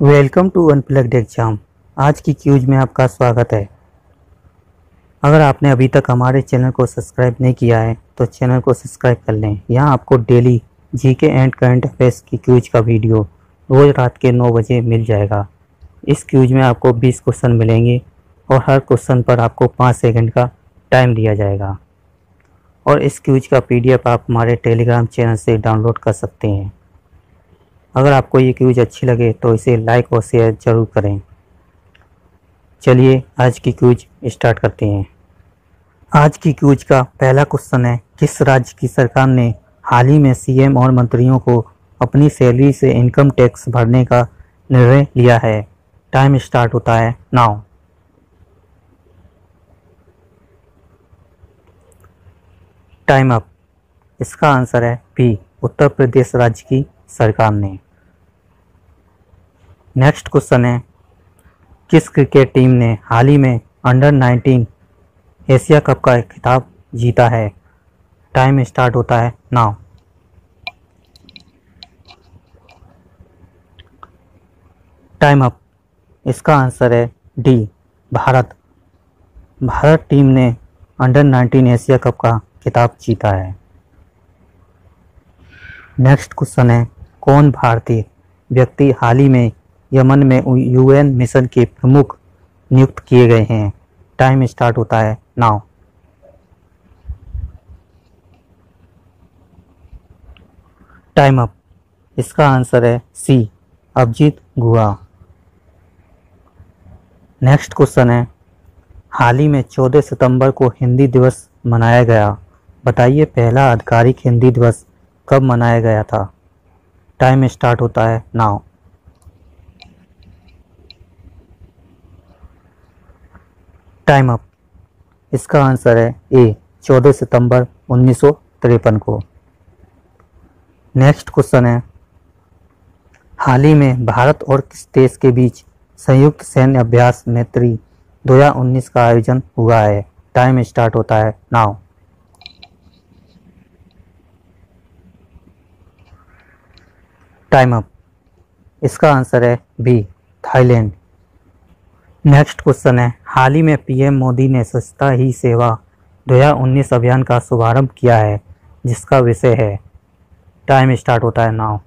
Welcome to unplugged exam. आज की cues में आपका स्वागत है। अगर आपने अभी तक हमारे चैनल को सब्सक्राइब नहीं किया है तो चैनल को सब्सक्राइब कर लें। यहाँ आपको daily GK and current affairs की क्यूज का वीडियो रोज़ रात के नौ बजे मिल जाएगा। इस क्यूज में आपको 20 क्वेश्चन मिलेंगे और हर क्वेश्चन पर आपको पाँच सेकंड का टाइम दिया जाएगा। और इस क्यूज का पीडीएफ आप हमारे टेलीग्राम चैनल से डाउनलोड कर सकते हैं। अगर आपको ये क्यूज अच्छी लगे तो इसे लाइक और शेयर ज़रूर करें। चलिए आज की क्यूज स्टार्ट करते हैं। आज की क्यूज का पहला क्वेश्चन है, किस राज्य की सरकार ने हाल ही में सीएम और मंत्रियों को अपनी सैलरी से इनकम टैक्स भरने का निर्णय लिया है? टाइम स्टार्ट होता है नाउ। Time up. इसका आंसर है बी, उत्तर प्रदेश राज्य की सरकार ने। नेक्स्ट क्वेश्चन है, किस क्रिकेट टीम ने हाल ही में अंडर 19 एशिया कप का खिताब जीता है? टाइम स्टार्ट होता है नाउ टाइम अप इसका आंसर है डी भारत. भारत टीम ने अंडर 19 एशिया कप का खिताब जीता है। नेक्स्ट क्वेश्चन है, कौन भारतीय व्यक्ति हाल ही में यमन में यूएन मिशन के प्रमुख नियुक्त किए गए हैं। टाइम स्टार्ट होता है नाउ टाइम अप इसका आंसर है C Abhijit Guha. Next question है। हाल ही में 14 सितंबर को हिंदी दिवस मनाया गया। बताइए पहला आधिकारिक हिंदी दिवस कब मनाया गया था? टाइम स्टार्ट होता है नाउ टाइम अप। इसका आंसर है ए 14 सितंबर उन्नीस सौ तिरपन को। नेक्स्ट क्वेश्चन है, हाल ही में भारत और किस देश के बीच संयुक्त सैन्य अभ्यास मैत्री 2019 का आयोजन हुआ है? टाइम स्टार्ट होता है नाउ। Time up. इसका आंसर है बी, थाईलैंड। नेक्स्ट क्वेश्चन है। हाल ही में पीएम मोदी ने स्वच्छता ही सेवा 2019 अभियान का शुभारंभ किया है, जिसका विषय है। टाइम स्टार्ट होता है नाउ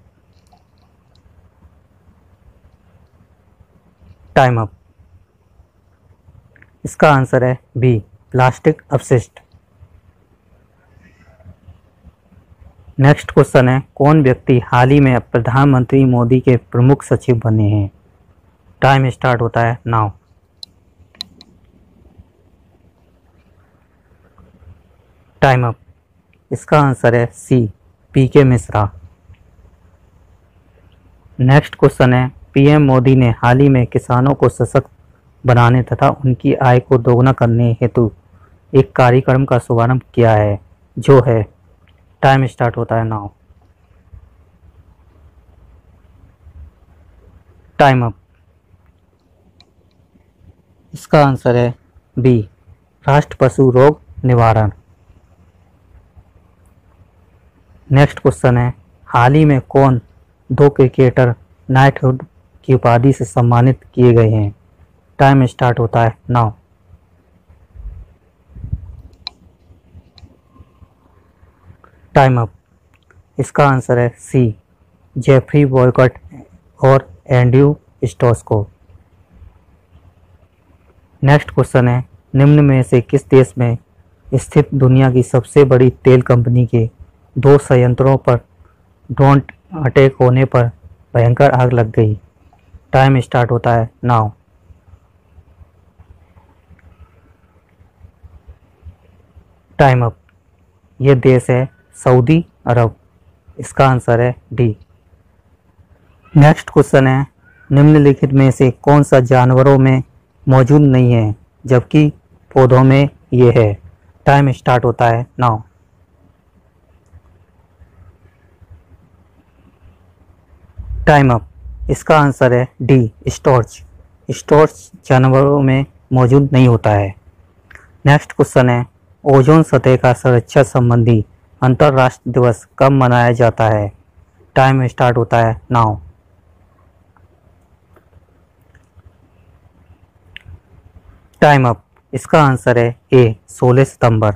टाइम अप इसका आंसर है बी प्लास्टिक अपशिष्ट नेक्स्ट क्वेश्चन है, कौन व्यक्ति हाल ही में प्रधानमंत्री मोदी के प्रमुख सचिव बने हैं? टाइम स्टार्ट होता है नाउ टाइम अप इसका आंसर है C P K Mishra. Next question है पीएम मोदी ने हाल ही में किसानों को सशक्त बनाने तथा उनकी आय को दोगुना करने हेतु एक कार्यक्रम का शुभारंभ किया है, जो है टाइम स्टार्ट होता है नाउ टाइम अप इसका आंसर है बी राष्ट्र पशु रोग निवारण। नेक्स्ट क्वेश्चन है, हाल ही में कौन दो क्रिकेटर नाइटहुड की उपाधि से सम्मानित किए गए हैं? टाइम स्टार्ट होता है नाउ टाइम अप इसका आंसर है सी जेफरी बॉयकट और एंड्रू स्टोस्को नेक्स्ट क्वेश्चन है, निम्न में से किस देश में स्थित दुनिया की सबसे बड़ी तेल कंपनी के दो संयंत्रों पर ड्रोन अटैक होने पर भयंकर आग लग गई। टाइम स्टार्ट होता है नाउ। Time up. ये देश है सऊदी अरब। इसका आंसर है डी नेक्स्ट क्वेश्चन है, निम्नलिखित में से कौन सा जानवरों में मौजूद नहीं है, जबकि पौधों में ये है। टाइम स्टार्ट होता है नाउ। Time up. इसका आंसर है डी, स्टोर्च। स्टोर्च जानवरों में मौजूद नहीं होता है। नेक्स्ट क्वेश्चन है, ओजोन सतह का संरक्षा संबंधी अंतर्राष्ट्रीय दिवस कब मनाया जाता है? टाइम स्टार्ट होता है नाउ। Time up. इसका आंसर है ए 16 सितंबर।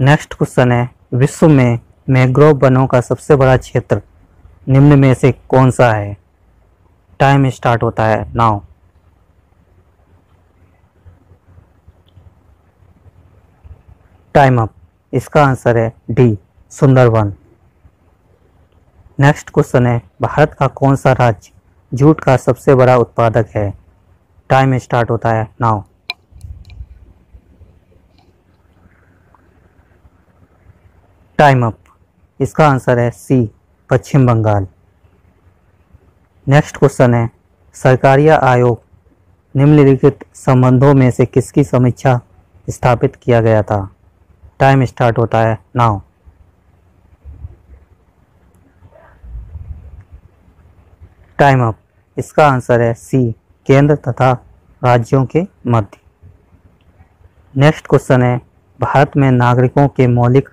नेक्स्ट क्वेश्चन है, विश्व में मैग्रोव वनों का सबसे बड़ा क्षेत्र निम्न में से कौन सा है? टाइम स्टार्ट होता है नाउ टाइम अप इसका आंसर है डी सुंदरवन नेक्स्ट क्वेश्चन है, भारत का कौन सा राज्य जूट का सबसे बड़ा उत्पादक है? टाइम स्टार्ट होता है नाउ टाइम अप इसका आंसर है C Paschim Bengal. Next question है, सरकारी आयोग निम्नलिखित संबंधों में से किसकी समीक्षा स्थापित किया गया था? टाइम स्टार्ट होता है नाउ टाइम अप इसका आंसर है सी केंद्र तथा राज्यों के मध्य। नेक्स्ट क्वेश्चन है, भारत में नागरिकों के मौलिक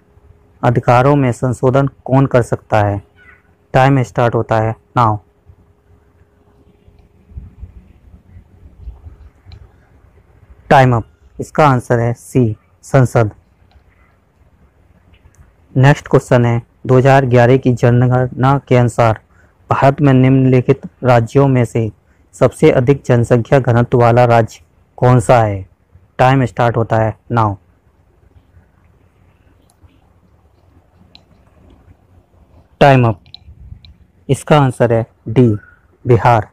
अधिकारों में संशोधन कौन कर सकता है? टाइम स्टार्ट होता है नाउ टाइम अप इसका आंसर है सी संसद. नेक्स्ट क्वेश्चन है 2011 की जनगणना के अनुसार भारत में निम्नलिखित राज्यों में से सबसे अधिक जनसंख्या घनत्व वाला राज्य कौन सा है? टाइम स्टार्ट होता है नाउ टाइम अप इसका आंसर है डी, बिहार।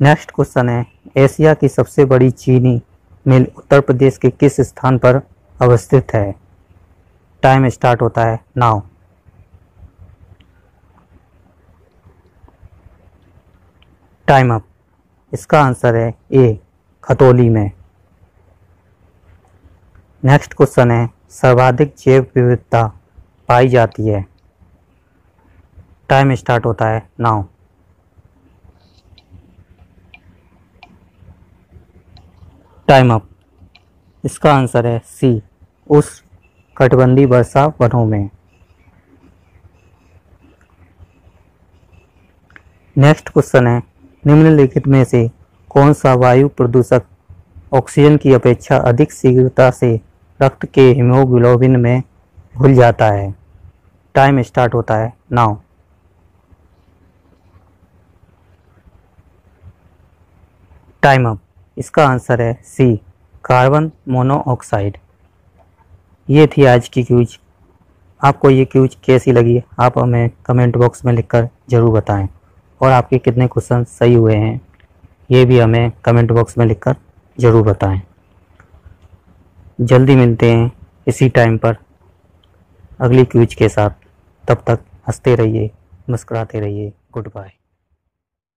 नेक्स्ट क्वेश्चन है, एशिया की सबसे बड़ी चीनी मिल उत्तर प्रदेश के किस स्थान पर अवस्थित है? टाइम स्टार्ट होता है नाउ टाइम अप इसका आंसर है ए खतौली में। नेक्स्ट क्वेश्चन है, सर्वाधिक जैव विविधता पाई जाती है। टाइम स्टार्ट होता है नाउ। Time up. इसका आंसर है सी। उस कटबंदी वर्षा वनों में। नेक्स्ट क्वेश्चन है, निम्नलिखित में से कौन सा वायु प्रदूषक ऑक्सीजन की अपेक्षा अधिक शीघ्रता से रक्त के हीमोग्लोबिन में भूल जाता है? टाइम स्टार्ट होता है नाउ। Time up. इसका आंसर है सी, कार्बन मोनोऑक्साइड। ये थी आज की क्यूज। आपको ये क्यूज कैसी लगी, आप हमें कमेंट बॉक्स में लिखकर ज़रूर बताएँ। और आपके कितने क्वेश्चन सही हुए हैं, ये भी हमें कमेंट बॉक्स में लिखकर ज़रूर बताएँ। जल्दी मिलते हैं इसी टाइम पर अगली क्यूज के साथ। तब तक हँसते रहिए, मुस्कुराते रहिए। Good bye.